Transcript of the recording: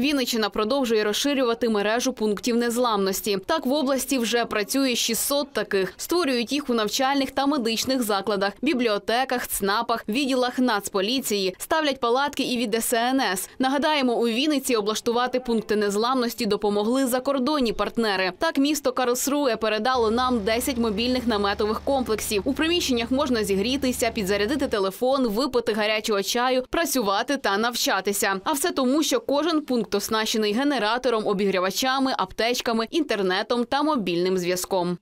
Вінниччина продовжує розширювати мережу пунктів незламності. Так в області вже працює 600 таких. Створюють їх у навчальних та медичних закладах, бібліотеках, ЦНАПах, відділах Нацполіції, ставлять палатки і від ДСНС. Нагадаємо, у Вінниці облаштувати пункти незламності допомогли закордонні партнери. Так місто Карлсруе передало нам 10 мобільних наметових комплексів. У приміщеннях можна зігрітися, підзарядити телефон, випити гарячого чаю, працювати та навчатися. А все тому, що кожен пункт оснащений генератором, обігрівачами, аптечками, інтернетом та мобільним зв'язком.